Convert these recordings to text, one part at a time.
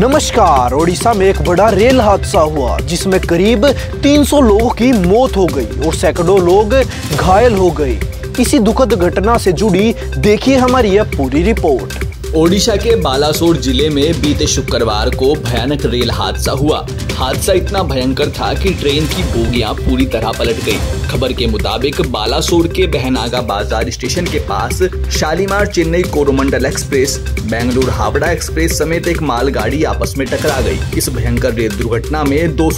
नमस्कार, ओडिशा में एक बड़ा रेल हादसा हुआ, जिसमें करीब 300 लोगों की मौत हो गई और सैकड़ों लोग घायल हो गए। इसी दुखद घटना से जुड़ी, देखिए हमारी यह पूरी रिपोर्ट। ओडिशा के बालासोर ज़िले में बीते शुक्रवार को भयानक रेल हादसा हुआ। हादसा इतना भयंकर था कि ट्रेन की बोगियाँ पूरी तरह पलट गई। खबर के मुताबिक बालासोर के बहनागा बाज़ार स्टेशन के पास शालीमार चेन्नई कोरोमंडल एक्सप्रेस, बेंगलुरु हावड़ा एक्सप्रेस समेत एक मालगाड़ी आपस में टकरा गई। इस भयंकर रेल दुर्घटना में दो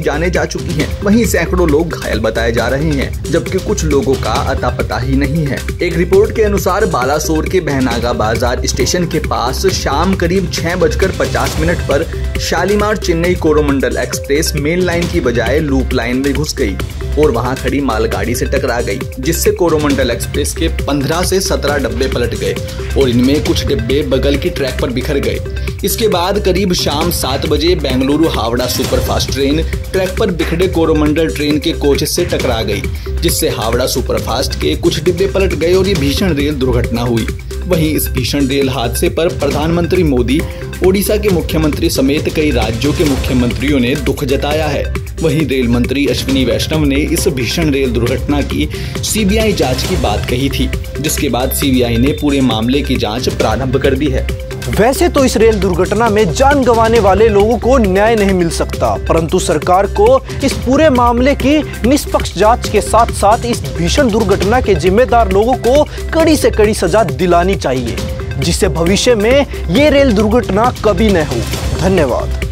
जाने जा चुकी हैं। वहीं सैकड़ों लोग घायल बताए जा रहे हैं, जबकि कुछ लोगों का अता पता ही नहीं है। एक रिपोर्ट के अनुसार बालासोर के बहनागा बाज़ार स्टेशन स्टेशन के पास शाम करीब छह बजकर पचास मिनट पर Shalimar Chennai Coromandel express main line की बजाय लूप लाइन में घुस गई और वहाँ खड़ी मालगाड़ी से टकरा गई, जिससे कोरोमंडल एक्सप्रेस के 15 से 17 डब्बे पलट गए और इनमें कुछ डिब्बे बगल की ट्रैक पर बिखर गए। इसके बाद करीब शाम सात बजे Bengaluru Howrah superfast train track पर बिखरे कोरोमंडल ट्रेन के कोच से टकरा गई, जिससे हावड़ा सुपरफास्ट के कुछ डिब्बे पलट गए और ये भीषण रेल दुर्घटना हुई। वहीं इस भीषण रेल हादसे पर प्रधानमंत्री मोदी, ओडिशा के मुख्यमंत्री समेत कई राज्यों के मुख्यमंत्रियों ने दुख जताया है। वहीं रेल मंत्री अश्विनी वैष्णव ने इस भीषण रेल दुर्घटना की सीबीआई जाँच की बात कही थी, जिसके बाद सीबीआई ने पूरे मामले की जाँच प्रारंभ कर दी है। वैसे तो इस रेल दुर्घटना में जान गंवाने वाले लोगों को न्याय नहीं मिल सकता, परंतु सरकार को इस पूरे मामले की निष्पक्ष जाँच के साथ साथ इस भीषण दुर्घटना के जिम्मेदार लोगों को कड़ी से कड़ी सजा दिलानी चाहिए, जिससे भविष्य में ये रेल दुर्घटना कभी न हो। धन्यवाद।